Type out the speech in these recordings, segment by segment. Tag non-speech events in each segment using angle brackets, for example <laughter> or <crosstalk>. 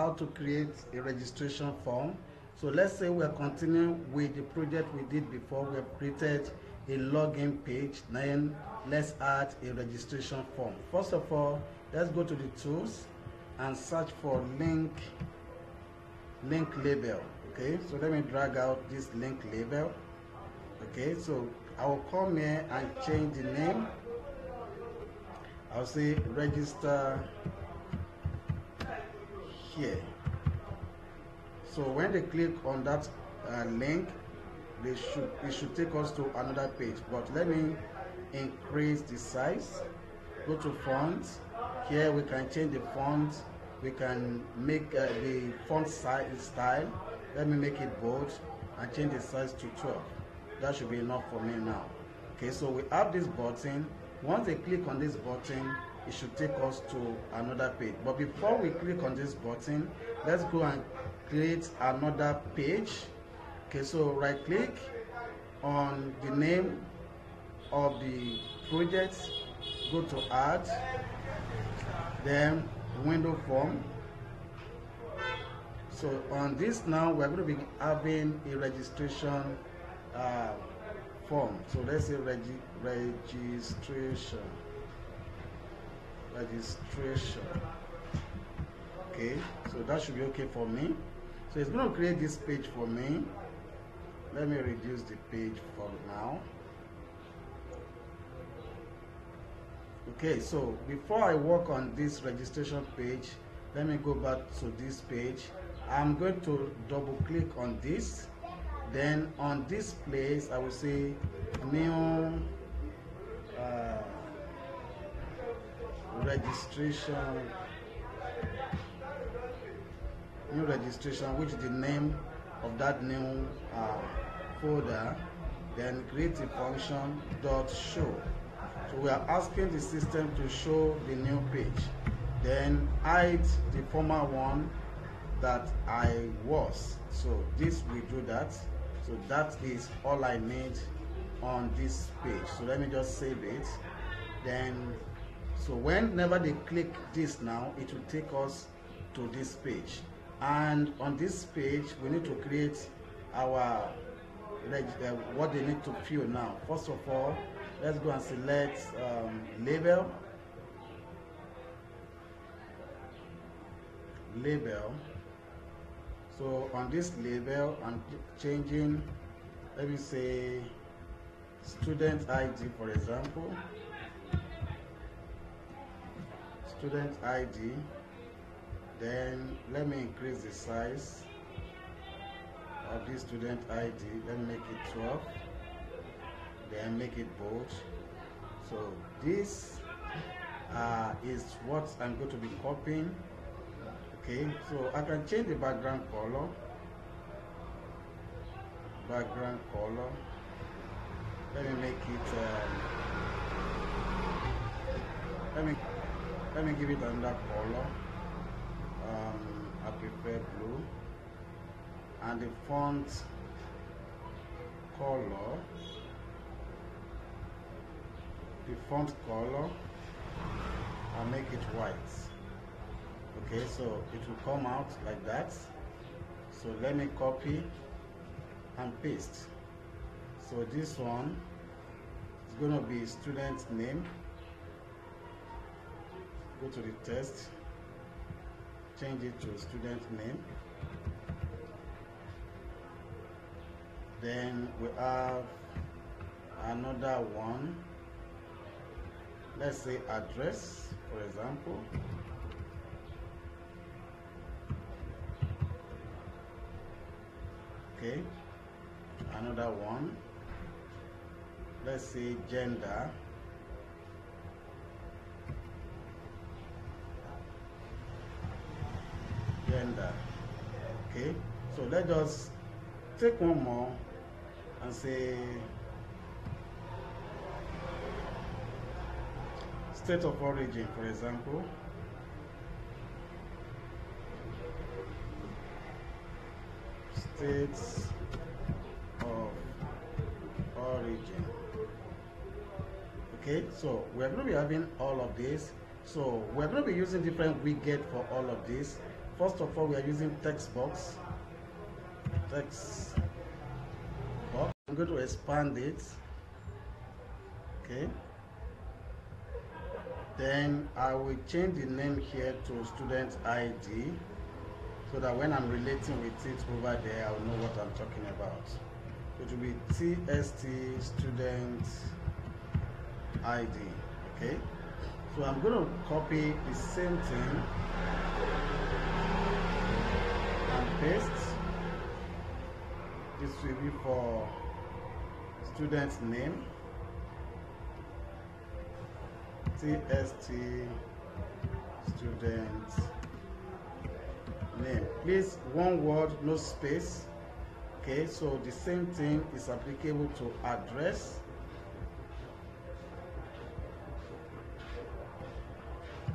how to create a registration form. So let's say we're continuing with the project we did before. We have created a login page. Then let's add a registration form. First of all, let's go to the tools and search for link link label. Okay, so let me drag out this link label. Okay, so I will come here and change the name. I'll say register here. So when they click on that uh, link, they should it should take us to another page. But let me increase the size. Go to font. Here we can change the font. We can make uh, the font size style. Let me make it bold and change the size to 12. That should be enough for me now. Okay, so we have this button. Once they click on this button, it should take us to another page. But before we click on this button, let's go and create another page. Okay, so right click on the name of the project, go to add, then window form. So on this now, we're going to be having a registration uh, form. So let's say regi registration. Registration. Okay, so that should be okay for me. So it's going to create this page for me. Let me reduce the page for now. Okay, so before I work on this registration page, let me go back to this page. I'm going to double click on this. Then on this place, I will say new uh, registration, new registration, which the name of that new uh, folder. Then create a function dot show. So we are asking the system to show the new page. Then hide the former one that I was. So this will do that. So that is all I need on this page. So let me just save it. Then, so whenever they click this now, it will take us to this page. And on this page, we need to create our uh, what they need to fill now. First of all, let's go and select um, label label so on this label I'm changing let me say student ID for example student ID then let me increase the size of this student ID let me make it 12 then make it bold. So this uh, is what I'm going to be copying okay? So I can change the background color background color. Let me make it um, let me let me give it another color. Um, I prefer blue. And the font color. The font color and make it white. Okay so it will come out like that. So let me copy and paste. So this one is going to be student name go to the test, change it to student name. Then we have another one. Let's say address for example. Okay another one. Let's say gender okay? So let us take one more and say state of origin for example. States of origin. Okay? So we're going to be having all of this. So we're going to be using different widget for all of this first of all we are using text box. Text box. I'm going to expand it. Okay. Then i will change the name here to student id so that when i'm relating with it over there i'll know what i'm talking about. So it will be tst student id okay. So i'm going to copy the same thing paste. This will be for student name. Tst student name. Please one word no space. Okay so the same thing is applicable to address.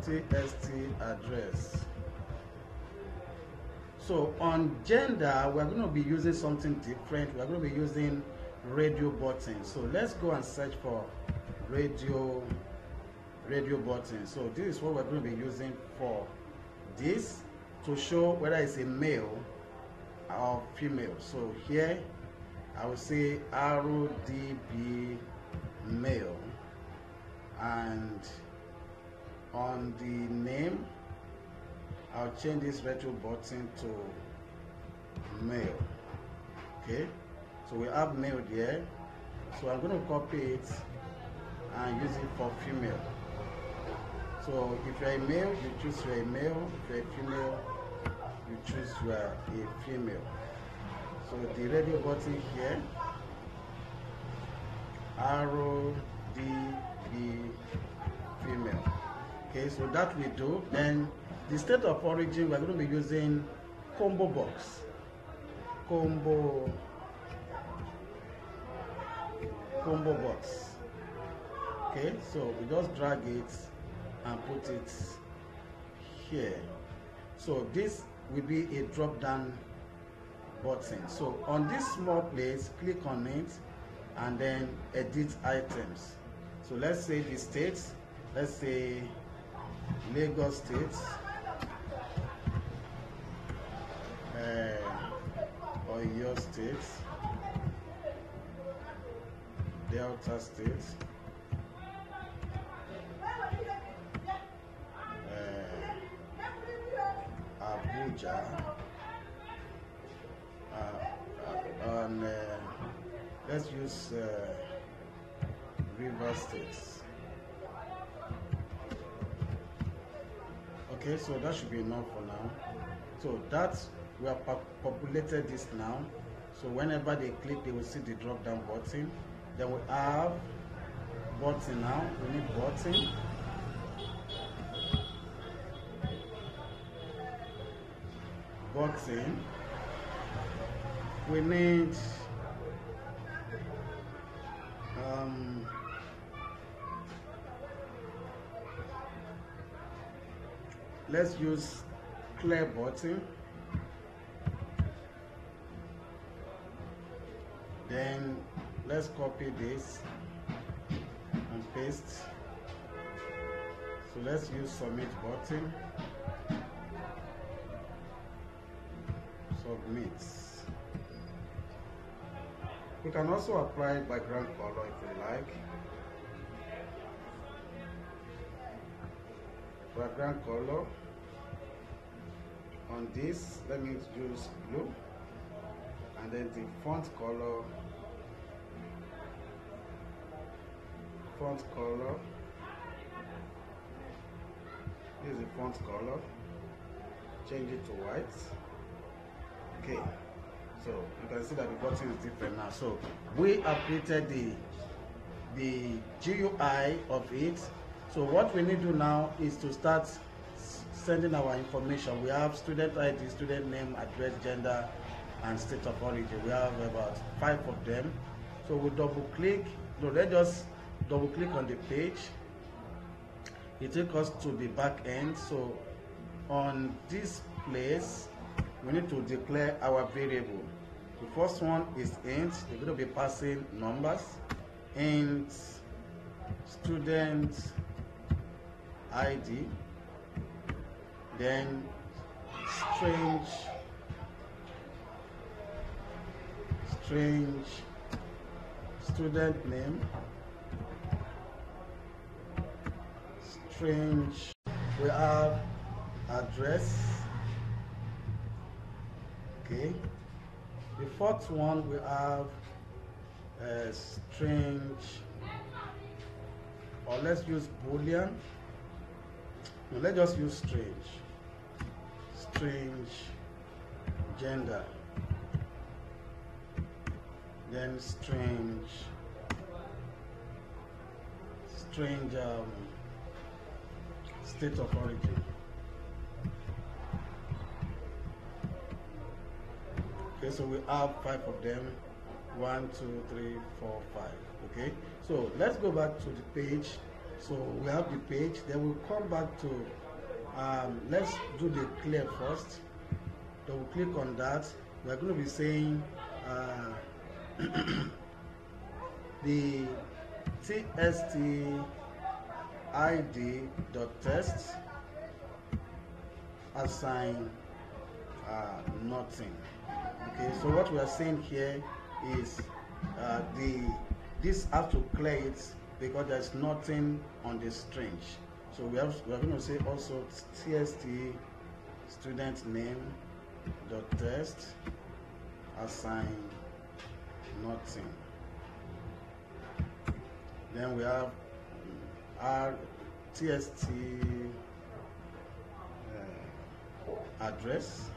Tst address so on gender we're going to be using something different. We're going to be using radio button. So let's go and search for radio radio button. So this is what we're going to be using for this to show whether it's a male or female. So here i will say RODB male. And on the name I'll change this radio button to male okay? So we have male there. So I'm going to copy it and use it for female. So if you're a male you choose you're a male. If you're a female you choose you are a female. So the radio button here arrow D B female. Okay so that we do then the state of origin we're going to be using combo box. Combo combo box. Okay so we just drag it and put it here. So this will be a drop down button. So on this small place click on it and then edit items. So let's say the states let's say Lagos State, uh, Oyo State, Delta State, uh, Abuja, uh, uh, and uh, let's use uh, River States. okay so that should be enough for now. So that's we have populated this now. So whenever they click they will see the drop down button. Then we have button now. We need button. Button. We need um, let's use clear button then let's copy this and paste. So let's use submit button. Submit. We can also apply background color if you like. Background color. On this let me use blue and then the font color. Font color. Is the font color. Change it to white. Okay. So you can see that the button is different now. So we have created the the GUI of it. So what we need to do now is to start sending our information. We have student ID, student name, address, gender, and state origin. We have about five of them. So we double click. So let's just double click on the page. It takes us to the back end. So on this place, we need to declare our variable. The first one is int. We're going to be passing numbers. int student ID, then string string student name. String. We have address. Okay. The fourth one we have a string. Or let's use boolean. No, let's just use string. String gender then string. String um, state of origin. Okay so we have five of them. One two three four five. Okay? So let's go back to the page. So we have the page. Then we'll come back to um, let's do the clear first. Then we'll click on that. We're going to be saying uh, <coughs> the tst test assign uh, nothing. Okay so what we are saying here is uh, the this have to clear it because there's nothing on the string so we have we are going to say also tst student name dot test assign nothing. Then we have our tst uh, address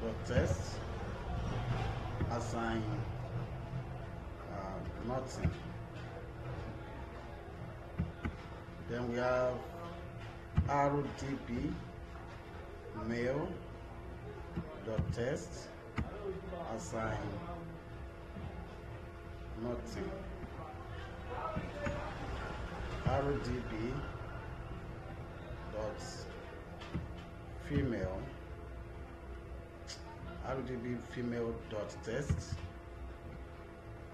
dot test assign uh, nothing. Then we have rdp mail dot test assign nothing. Rdb dot female. Rdb female dot test.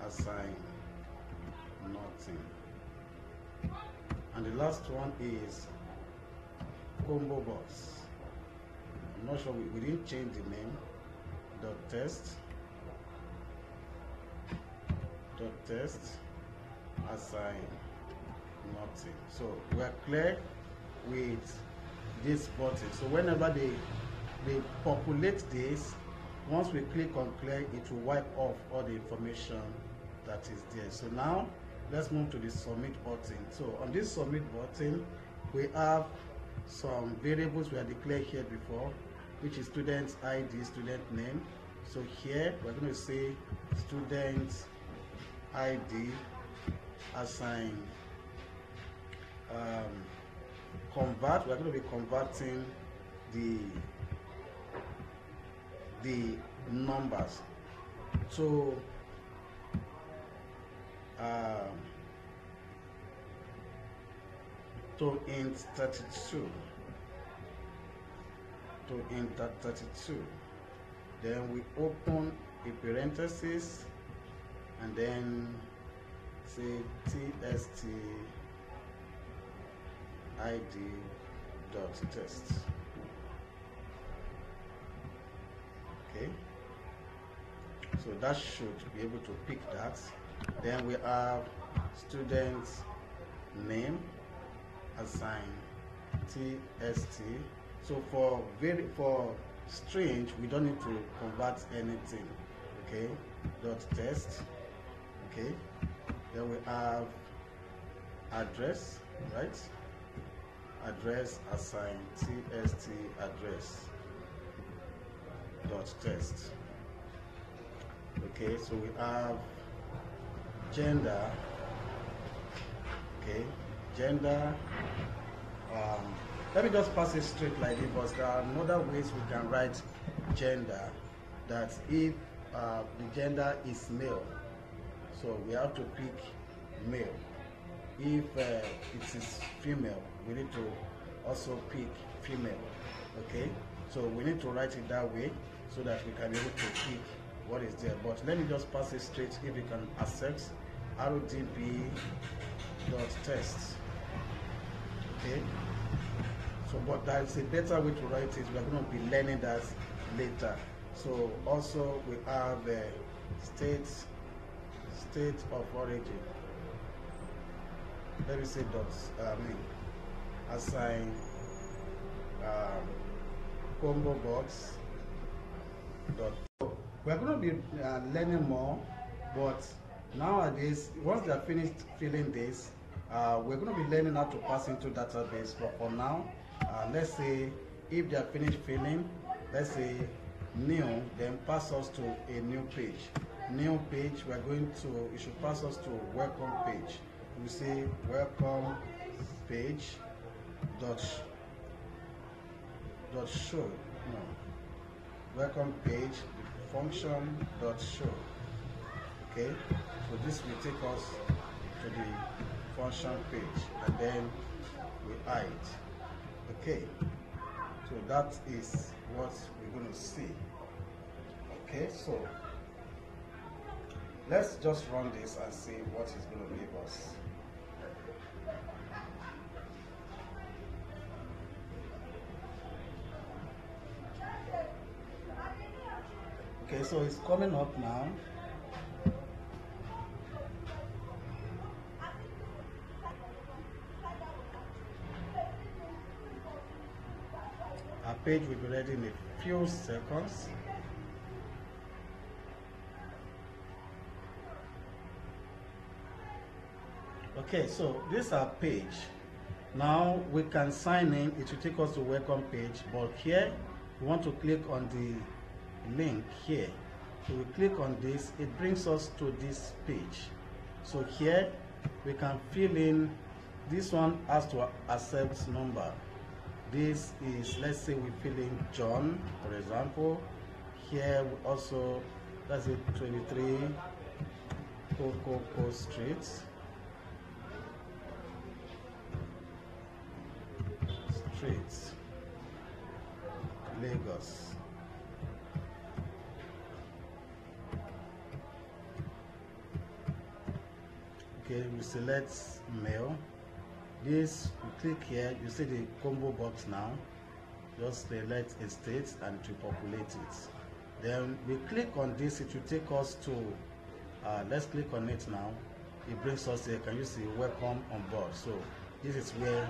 Assign nothing. And the last one is combo box. I'm not sure we, we didn't change the name dot test. Dot test. Assign nothing. So we are clear with this button. So whenever they they populate this once we click on clear it will wipe off all the information that is there. So now let's move to the submit button. So on this submit button we have some variables we have declared here before which is student id student name. So here we're going to say student id assign um, convert we're going to be converting the the numbers. So um, to int 32 to int 32 then we open a parenthesis and then say tst id dot test. Okay? So that should be able to pick that. Then we have student name assign tst so for very for string we don't need to convert anything okay? Dot test okay? Then we have address right? Address assign tst address dot test okay? So we have gender okay? Gender um, let me just pass it straight like this but there are other ways we can write gender that if uh, the gender is male so we have to pick male. If uh, it is female we need to also pick female okay? So we need to write it that way so that we can be able to pick what is there. But let me just pass it straight if you can accept rdb dot test okay so but there is a better way to write it. We are going to be learning that later. So also we have the state state of origin. Let me say dot. I mean assign um, combo box dot. We are going to be uh, learning more, but nowadays once they are finished filling this, uh, we're going to be learning how to pass into database. But for now, uh, let's say if they are finished filling, let's say new, then pass us to a new page. New page, we're going to, it should pass us to welcome page. We say welcome page dot dot show. No. Welcome page function dot show. Okay, so this will take us to the function page and then we hide. Okay, so that is what we're going to see. Okay, so let's just run this and see what it's going to give us. Okay, so it's coming up now. Page will be ready in a few seconds. Okay, so this is our page. Now we can sign in. It will take us to welcome page. But here, we want to click on the link here. So we click on this. It brings us to this page. So here, we can fill in. This one has to accept number. This is, let's say we fill in John, for example. Here we also, that's it, 23 Coco Street. Streets, Lagos. Okay, we select male. This, you click here, you see the combo box now. Just select a state and to populate it. Then we click on this, it will take us to, uh, let's click on it now. It brings us here, can you see, welcome on board. So this is where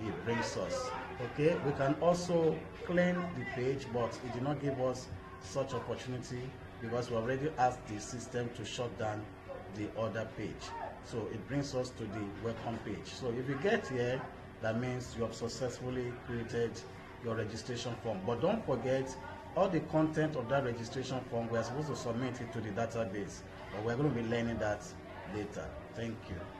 it brings us. Okay, we can also clean the page, but it did not give us such opportunity because we already asked the system to shut down the other page. So it brings us to the welcome page. So if you get here, that means you have successfully created your registration form. But don't forget, all the content of that registration form, we are supposed to submit it to the database. But we're going to be learning that later. Thank you.